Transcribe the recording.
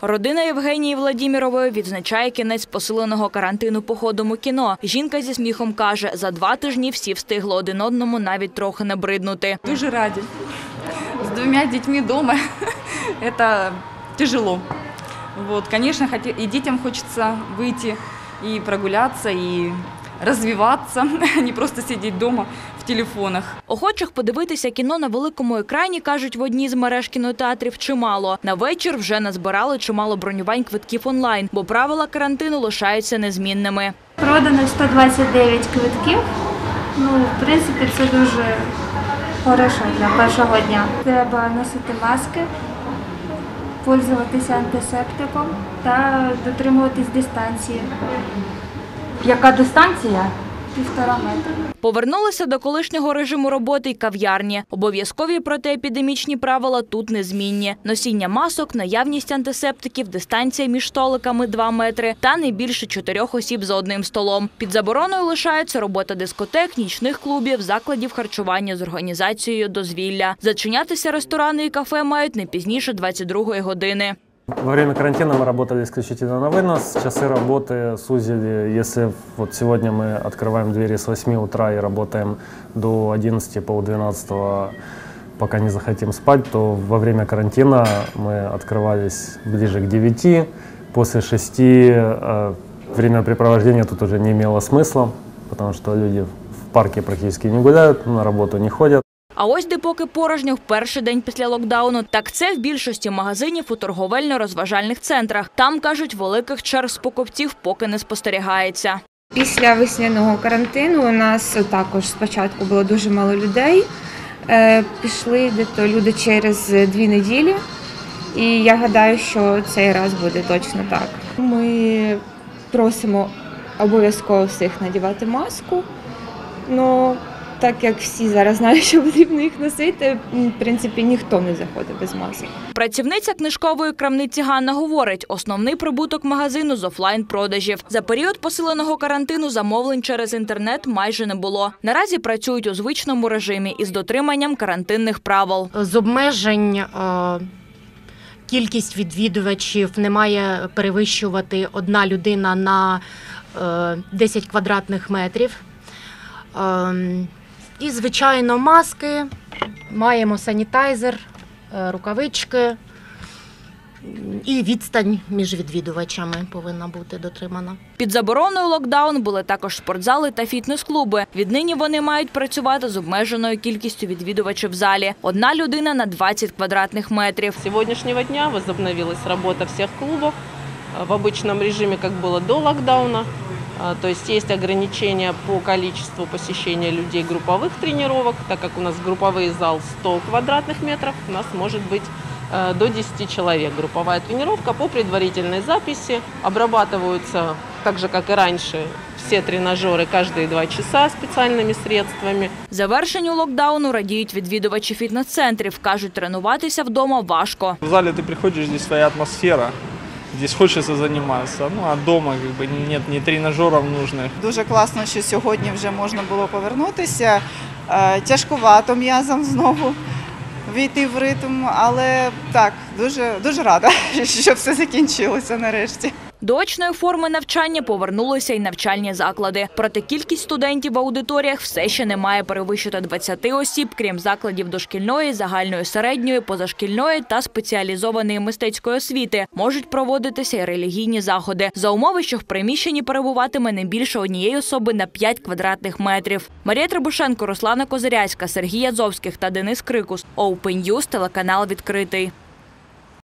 Родина Євгенії Владімірової відзначає кінець посиленого карантину походом у кіно. Жінка зі сміхом каже, за два тижні всі встигли один одному навіть трохи набриднути. Дуже раді. С двумя детьми дома это тяжело. Вот, конечно, хоте- и детям хочется выйти и прогуляться, и развиваться, не просто сидеть дома в телефонах. Охочих подивитися кіно на великому екрані, кажуть в одній з мереж кінотеатрів, чимало. На вечір вже назбирали чимало бронювань квитків онлайн, бо правила карантину лишаються незмінними. Продано 129 квитків. Ну, в принципі, це дуже хорошо для першого дня. Треба носити маски, пользуватися антисептиком та дотримуватись дистанції. Яка дистанція? Півтора метра. Повернулися до колишнього режиму роботи й кав'ярні. Обов'язкові протиепідемічні правила тут незмінні. Носіння масок, наявність антисептиків, дистанція між столиками 2 метри та не більше чотирьох осіб за одним столом. Під забороною лишається робота дискотек, нічних клубів, закладів харчування з організацією дозвілля. Зачинятися ресторани і кафе мають не пізніше 22-ї години. Во время карантина мы работали исключительно на вынос. Часы работы сузили. Если вот сегодня мы открываем двери с 8 утра и работаем до 11 пол 12 пока не захотим спать, то во время карантина мы открывались ближе к 9. После 6 э, времяпрепровождение тут уже не имело смысла, потому что люди в парке практически не гуляют, на работу не ходят. А ось де поки порожньо в перший день після локдауну, так це в більшості магазинів у торговельно-розважальних центрах. Там кажуть, великих черг з покупців поки не спостерігається. Після весняного карантину у нас також спочатку було дуже мало людей. Е, Пішли дето люди через дві неділі, і я гадаю, що цей раз буде точно так. Ми просимо обов'язково всіх надівати маску. Ну, так як всі зараз знають, що потрібно їх носити, в принципі, ніхто не заходить без масок. Працівниця книжкової крамниці Ганна говорить, основний прибуток магазину з офлайн-продажів. За період посиленого карантину замовлень через інтернет майже не було. Наразі працюють у звичному режимі із дотриманням карантинних правил. З обмежень е, кількість відвідувачів не має перевищувати одна людина на е, 10 квадратних метрів. Е, І, звичайно, маски, маємо санітайзер, е, рукавички. І відстань між відвідувачами повинна бути дотримана. Під забороною локдаун були також спортзали та фітнес-клуби. Віднині вони мають працювати з обмеженою кількістю відвідувачів в залі. Одна людина на 20 квадратних метрів. С сегодняшнего дня возобновилась работа всех клубов э, в обычном режиме, как было до локдауна. А, То есть есть ограничения по количеству посещения людей групповых тренировок, так как у нас групповой зал 100 квадратных метров, у нас может быть э, до 10 человек. Групповая тренировка по предварительной записи. Обрабатываются, так же как и раньше, все тренажеры каждые два часа специальными средствами. Завершенню локдауну радіють відвідувачі фітнес-центрів. Кажуть, тренуватися вдома важко. В зале ты приходишь, здесь своя атмосфера, Здесь хочется заниматься. Ну а дома как бы нет ні тренажеров нужных. Дуже класно, що сьогодні вже можна було повернутися. Е, Тяжкувато м'язам знову війти в ритм, але так, дуже, дуже рада, що все закінчилося нарешті. До очної форми навчання повернулися й навчальні заклади. Проте кількість студентів в аудиторіях все ще не має перевищити 20 осіб, крім закладів дошкільної, загальної середньої, позашкільної та спеціалізованої мистецької освіти. Можуть проводитися й релігійні заходи за умови, що в приміщенні перебуватиме не більше однієї особи на 5 квадратних метрів. Марія Требушенко, Руслана Козиряцька, Сергій Язовських та Денис Крикус. Open News, телеканал відкритий.